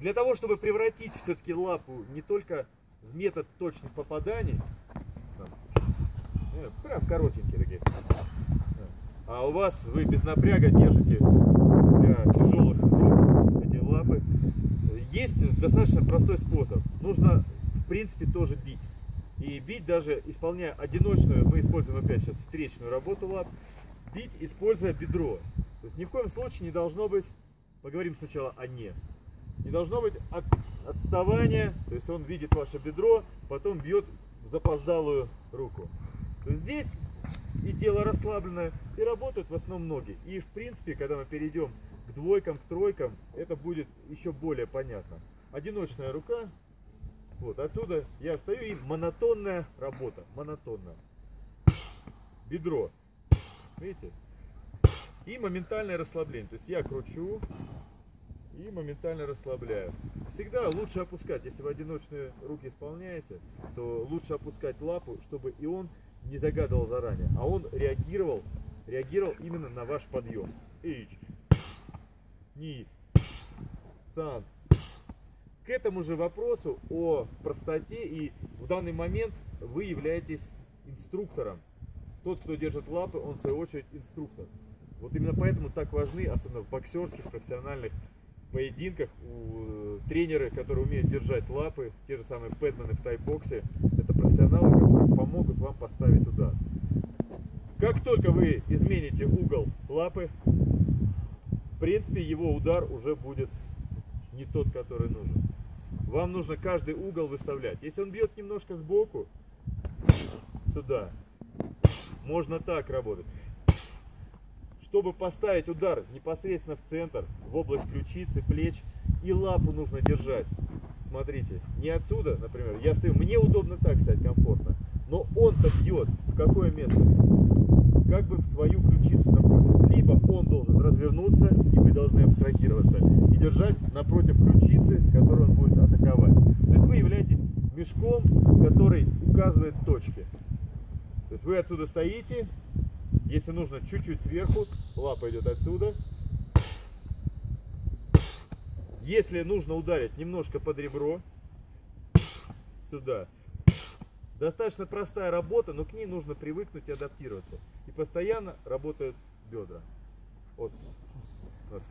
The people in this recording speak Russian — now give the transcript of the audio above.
Для того, чтобы превратить все-таки лапу не только в метод точных попаданий, э, прям коротенькие такие, а у вас вы без напряга держите для тяжелых эти лапы, есть достаточно простой способ. Нужно, в принципе, тоже бить. И бить даже, исполняя одиночную, мы используем опять сейчас встречную работу лап, бить, используя бедро. То есть ни в коем случае не должно быть, поговорим сначала о «не», не должно быть от, отставания, то есть он видит ваше бедро, потом бьет запоздалую руку. То есть здесь и тело расслабленное, и работают в основном ноги. И в принципе, когда мы перейдем к двойкам, к тройкам, это будет еще более понятно. Одиночная рука, вот отсюда я встаю и монотонная работа, монотонная. Бедро, видите? И моментальное расслабление, то есть я кручу, и моментально расслабляю. Всегда лучше опускать, если вы одиночные руки исполняете, то лучше опускать лапу, чтобы и он не загадывал заранее, а он реагировал, реагировал именно на ваш подъем. Ич, ни, сан. К этому же вопросу о простоте и в данный момент вы являетесь инструктором. Тот, кто держит лапы, он в свою очередь инструктор. Вот именно поэтому так важны, особенно в боксерских, профессиональных поединках у э, тренеры, которые умеют держать лапы, те же самые пэтмены в тайбоксе, это профессионалы, которые помогут вам поставить удар. Как только вы измените угол лапы, в принципе его удар уже будет не тот, который нужен. Вам нужно каждый угол выставлять. Если он бьет немножко сбоку, сюда, можно так работать. Чтобы поставить удар непосредственно в центр, в область ключицы, плеч, и лапу нужно держать. Смотрите, не отсюда, например, я стою, мне удобно так стать комфортно, но он-то бьет в какое место? Как бы в свою ключицу напротив. Либо он должен развернуться, и вы должны абстрагироваться, и держать напротив ключицы, которую он будет атаковать. То есть вы являетесь мешком, который указывает точки. То есть вы отсюда стоите, если нужно чуть-чуть сверху, лапа идет отсюда. Если нужно ударить немножко под ребро, сюда. Достаточно простая работа, но к ней нужно привыкнуть и адаптироваться. И постоянно работают бедра. Вот. вот.